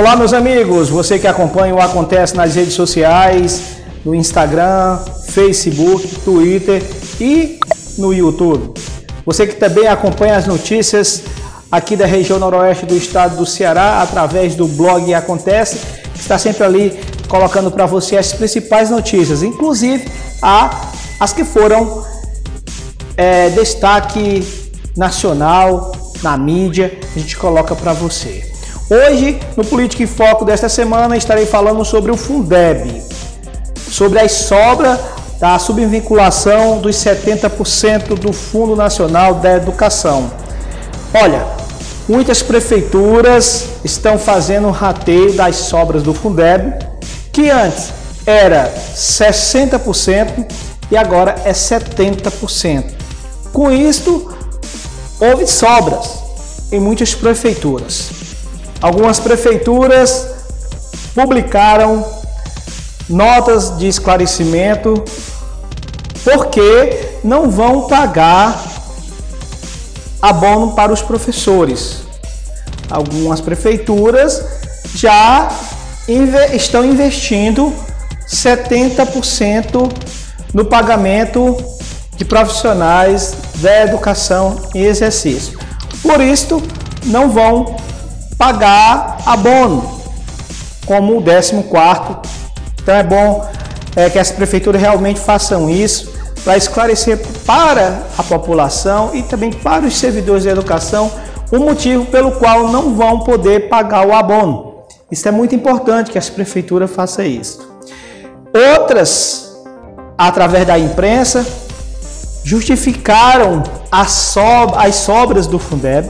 Olá, meus amigos, você que acompanha o Acontece nas redes sociais, no Instagram, Facebook, Twitter e no YouTube. Você que também acompanha as notícias aqui da região noroeste do estado do Ceará através do blog Acontece, está sempre ali colocando para você as principais notícias, inclusive a, as que foram é, destaque nacional na mídia, a gente coloca para você. Hoje, no Política em Foco desta semana, estarei falando sobre o Fundeb, sobre a sobra da subvinculação dos 70% do Fundo Nacional da Educação. Olha, muitas prefeituras estão fazendo um rateio das sobras do Fundeb, que antes era 60% e agora é 70%. Com isto, houve sobras em muitas prefeituras. Algumas prefeituras publicaram notas de esclarecimento porque não vão pagar abono para os professores. Algumas prefeituras já estão investindo 70% no pagamento de profissionais da educação em exercício. Por isso, não vão pagar abono, como o 14 Então é bom é, que as prefeituras realmente façam isso para esclarecer para a população e também para os servidores de educação o motivo pelo qual não vão poder pagar o abono. Isso é muito importante que as prefeituras façam isso. Outras, através da imprensa, justificaram as, sobras do Fundeb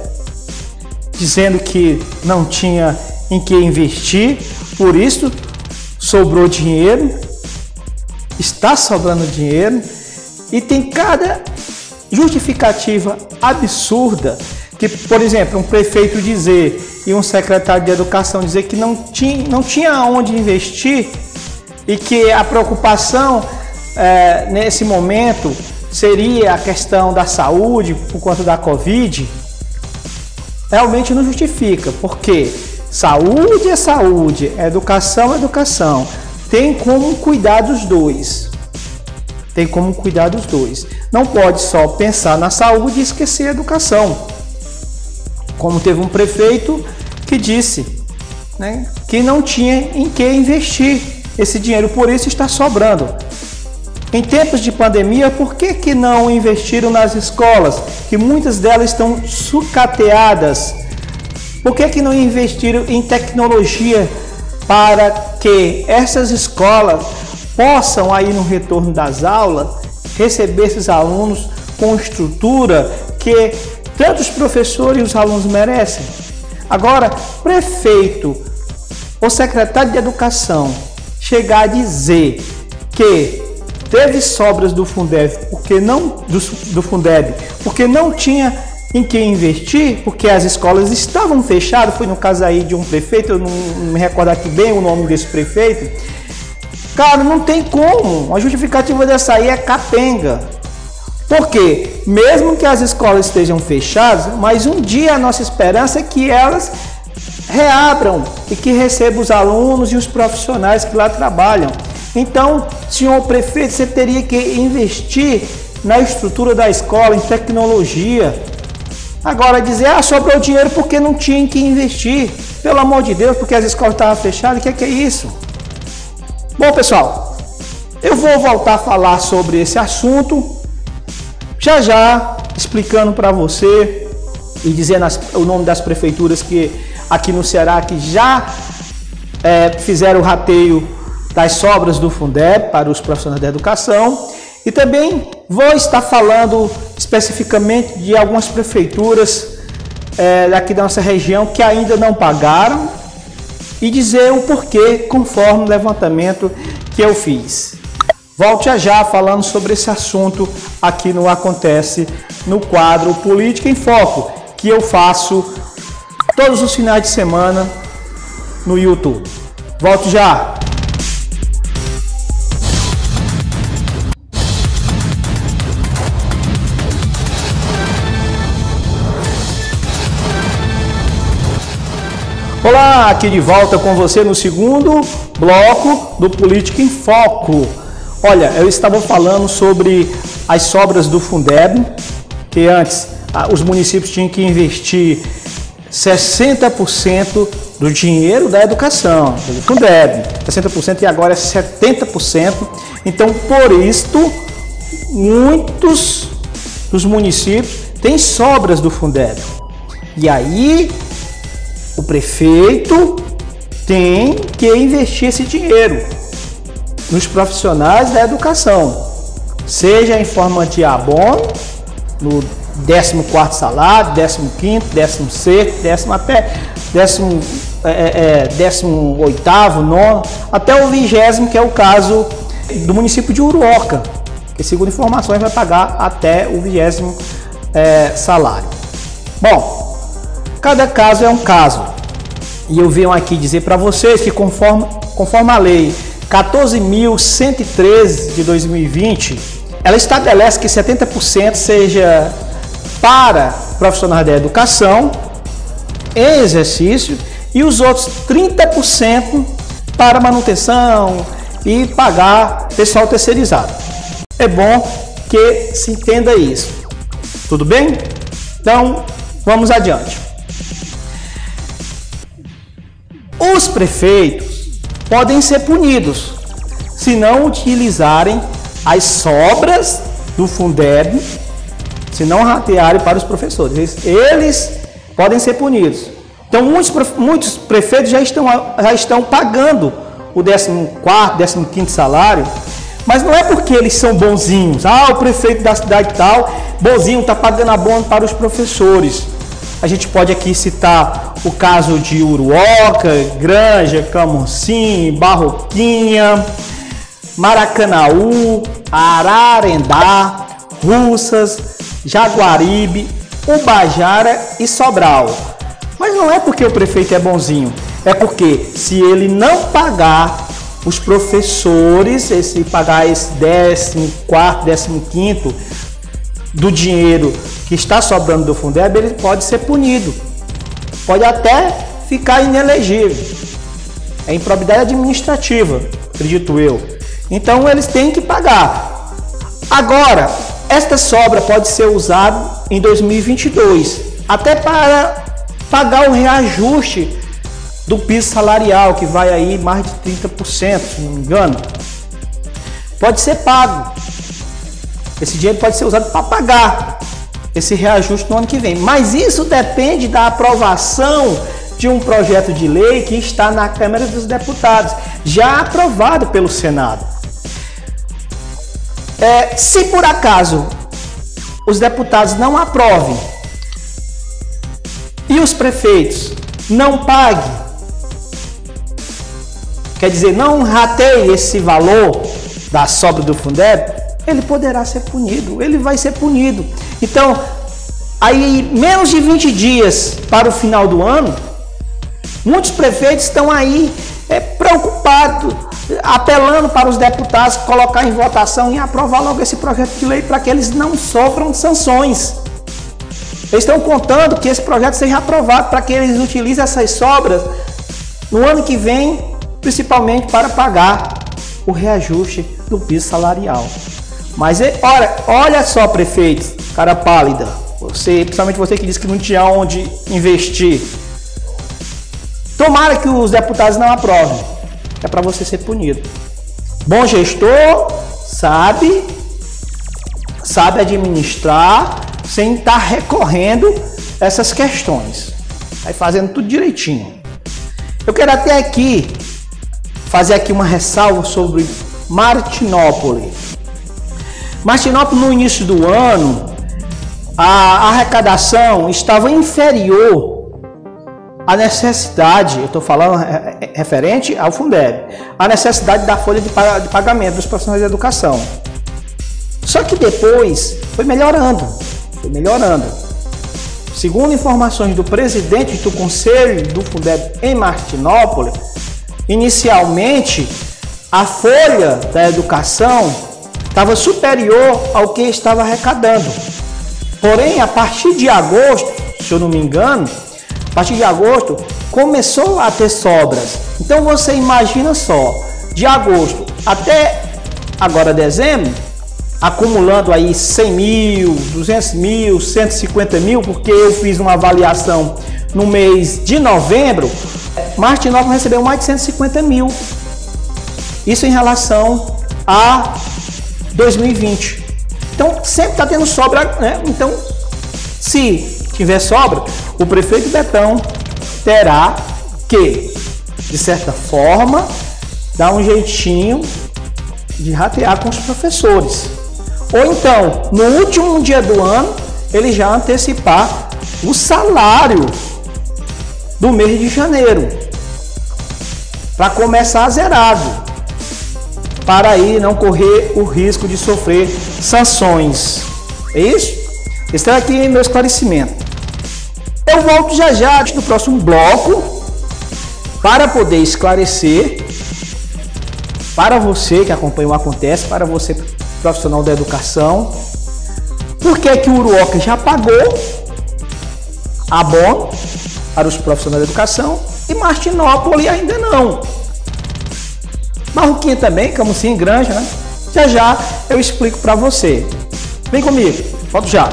dizendo que não tinha em que investir, por isso sobrou dinheiro, está sobrando dinheiro e tem cada justificativa absurda que, por exemplo, um prefeito dizer e um secretário de educação dizer que não tinha, não tinha onde investir e que a preocupação é, nesse momento seria a questão da saúde por conta da Covid, realmente não justifica, porque saúde é saúde, educação é educação. Tem como cuidar dos dois. Tem como cuidar dos dois. Não pode só pensar na saúde e esquecer a educação. Como teve um prefeito que disse né, que não tinha em que investir esse dinheiro, por isso está sobrando. Em tempos de pandemia, por que, que não investiram nas escolas, que muitas delas estão sucateadas? Por que, que não investiram em tecnologia para que essas escolas possam aí no retorno das aulas receber esses alunos com estrutura que tanto os professores e os alunos merecem? Agora, prefeito ou secretário de educação chegar a dizer que teve sobras do Fundeb porque não do, do Fundeb porque não tinha em que investir, porque as escolas estavam fechadas, foi no caso aí de um prefeito, eu não, não me recordo aqui bem o nome desse prefeito. Cara, não tem como. A justificativa dessa aí é capenga. Porque mesmo que as escolas estejam fechadas, mas um dia a nossa esperança é que elas reabram e que recebam os alunos e os profissionais que lá trabalham. Então, senhor prefeito, você teria que investir na estrutura da escola, em tecnologia. Agora, dizer, ah, sobrou dinheiro porque não tinha que investir. Pelo amor de Deus, porque as escolas estavam fechadas, o que é, que é isso? Bom, pessoal, eu vou voltar a falar sobre esse assunto já já, explicando para você e dizendo as, o nome das prefeituras que aqui no Ceará que já é, fizeram o rateio das sobras do Fundeb para os profissionais da educação. E também vou estar falando especificamente de algumas prefeituras é, daqui da nossa região que ainda não pagaram e dizer o porquê conforme o levantamento que eu fiz. Volte a já falando sobre esse assunto aqui no Acontece no quadro Política em Foco, que eu faço todos os finais de semana no YouTube. Volte já! Olá, aqui de volta com você no segundo bloco do Política em Foco. Olha, eu estava falando sobre as sobras do Fundeb, que antes ah, os municípios tinham que investir 60% do dinheiro da educação, do Fundeb, 60% e agora é 70%. Então, por isto, muitos dos municípios têm sobras do Fundeb. E aí prefeito tem que investir esse dinheiro nos profissionais da educação, seja em forma de abono, no 14 salário, 15, 16, décimo até 18, é, é, 9, até o vigésimo, que é o caso do município de Uruoca, que segundo informações vai pagar até o vigésimo é, salário. Bom, Cada caso é um caso. E eu venho aqui dizer para vocês que conforme, conforme a lei 14.113 de 2020, ela estabelece que 70% seja para profissionais da educação em exercício e os outros 30% para manutenção e pagar pessoal terceirizado. É bom que se entenda isso. Tudo bem? Então, vamos adiante. Prefeitos podem ser punidos se não utilizarem as sobras do Fundeb, se não ratearem para os professores. Eles podem ser punidos. Então, muitos, muitos prefeitos já estão, já estão pagando o 14, 15 salário, mas não é porque eles são bonzinhos. Ah, o prefeito da cidade tal, bonzinho, está pagando abono para os professores. A gente pode aqui citar o caso de Uruoca, Granja, Camocim, Barroquinha, Maracanaú, Ararendá, Russas, Jaguaribe, Ubajara e Sobral. Mas não é porque o prefeito é bonzinho, é porque se ele não pagar os professores, esse pagar esse décimo quarto, décimo quinto do dinheiro que está sobrando do Fundeb, ele pode ser punido. Pode até ficar inelegível. É improbidade administrativa, acredito eu. Então eles têm que pagar. Agora, esta sobra pode ser usada em 2022, até para pagar o reajuste do piso salarial, que vai aí mais de 30%, se não me engano. Pode ser pago. Esse dinheiro pode ser usado para pagar esse reajuste no ano que vem. Mas isso depende da aprovação de um projeto de lei que está na Câmara dos Deputados, já aprovado pelo Senado. É, se por acaso os deputados não aprovem e os prefeitos não paguem, quer dizer, não rateie esse valor da sobra do Fundeb, ele poderá ser punido, ele vai ser punido. Então, aí menos de 20 dias para o final do ano, muitos prefeitos estão aí é, preocupados, apelando para os deputados colocar em votação e aprovar logo esse projeto de lei para que eles não sofram sanções. Eles estão contando que esse projeto seja aprovado para que eles utilizem essas sobras no ano que vem, principalmente para pagar o reajuste do piso salarial. Mas olha, olha só, prefeito, cara pálida, você, principalmente você que disse que não tinha onde investir. Tomara que os deputados não aprovem. É para você ser punido. Bom gestor sabe sabe administrar sem estar tá recorrendo essas questões. Vai fazendo tudo direitinho. Eu quero até aqui fazer aqui uma ressalva sobre Martinópolis. Martinópolis, no início do ano, a arrecadação estava inferior à necessidade, eu estou falando referente ao Fundeb, a necessidade da folha de pagamento dos profissionais de educação. Só que depois foi melhorando, foi melhorando. Segundo informações do presidente do Conselho do Fundeb em Martinópolis, inicialmente a folha da educação estava superior ao que estava arrecadando. Porém, a partir de agosto, se eu não me engano, a partir de agosto, começou a ter sobras. Então você imagina só, de agosto até agora dezembro, acumulando aí 100 mil, 200 mil, 150 mil, porque eu fiz uma avaliação no mês de novembro, Martinópolis recebeu mais de 150 mil. Isso em relação a 2020. Então sempre está tendo sobra, né? Então, se tiver sobra, o prefeito Betão terá que, de certa forma, dar um jeitinho de ratear com os professores. Ou então, no último dia do ano, ele já antecipar o salário do mês de janeiro para começar zerado, para aí não correr o risco de sofrer sanções. É isso? Esse é aqui meu esclarecimento. Eu volto já já no próximo bloco para poder esclarecer para você que acompanha o Acontece, para você profissional da educação, por que, que o Uruoca já pagou abono para os profissionais da educação e Martinópolis ainda não. Marroquinha também, Camusim, Granja, né? Já já eu explico para você. Vem comigo, volto já.